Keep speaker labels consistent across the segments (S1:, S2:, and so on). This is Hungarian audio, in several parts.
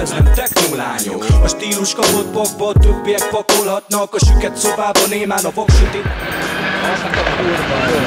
S1: ez nem technolányok. A stílus kapott bakba, a többiek pakolhatnak A süket szobában némán a voksüti Azt a kurva,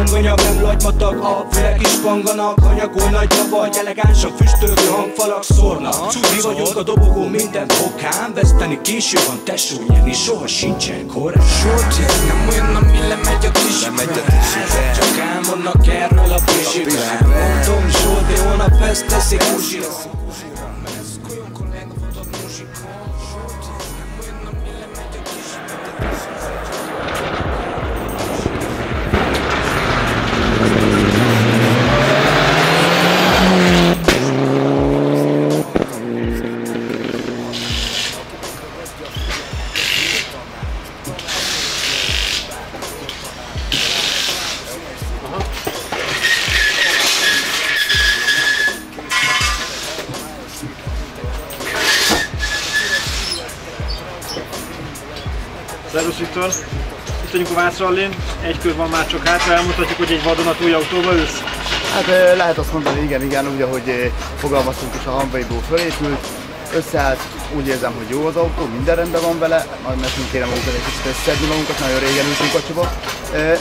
S1: hanganyag nem lagymatag, a fülek is panganak. Hanyagul nagy vagy, elegánsan füstölő hangfalak szórnak. Mi vagyunk a dobogó minden fokán. Veszteni késő van, tesó nyerni soha sincsen korán Shorty, nem olyan, ami lemegy a kis Csak elmondnak erről a pisiben Mondom, Zsoldi, holnap ezt teszik
S2: Szervusz Viktor! Itt vagyunk a Vászrallin, egy kör van már csak hátra, elmutatjuk, hogy egy vadonatúj autóba ülsz.
S3: Hát lehet azt mondani, igen, igen, úgy, ahogy fogalmaztunk is a hambaiból fölépült, összeállt, úgy érzem, hogy jó az autó, minden rendben van vele, majd nekünk kéne magunkat egy kicsit összedni magunkat, nagyon régen ültünk kocsiba.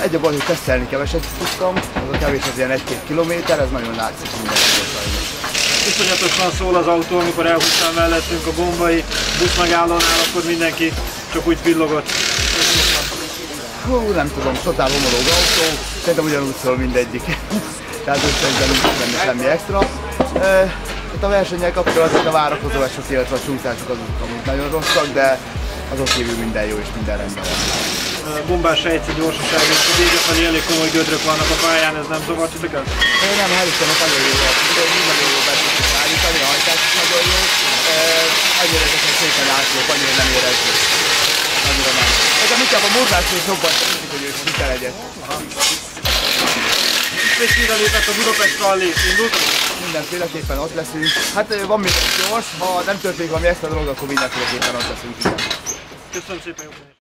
S3: Egy a baj, hogy tesztelni keveset tudtam, az a kevés az ilyen egy-két kilométer, ez nagyon látszik minden.
S2: Iszonyatosan szól az autó, amikor elhúztál mellettünk a bombai busz megállónál, akkor mindenki csak úgy villogott.
S3: Hú, nem tudom, totál homológ autó, szerintem ugyanúgy szól mindegyik. Tehát úgy szerintem nincs benne semmi extra. E, itt a versennyel kapcsolatban a várakozások, illetve a csúszások azok amúgy nagyon rosszak, de azok kívül minden jó és minden rendben van.
S2: Bombás sejtszű gyorsaság, és a vége felé elég komoly gödrök vannak a pályán, ez nem zavart titeket?
S3: Nem, hál' Istennek nagyon jó volt, nagyon jó be tudjuk állítani, a hajtás is nagyon jó. Annyira ezeket szépen látjuk, annyira nem érezzük. Annyira nem. Nekem inkább a mozgásról jobban tetszik, hogy ő vita legyen.
S2: És mire lépett a Budapest Rally? Indult?
S3: Mindenféleképpen ott leszünk. Hát van még gyors, ha nem történik valami extra dolog, akkor mindenféleképpen ott leszünk.
S2: Köszönöm szépen, jó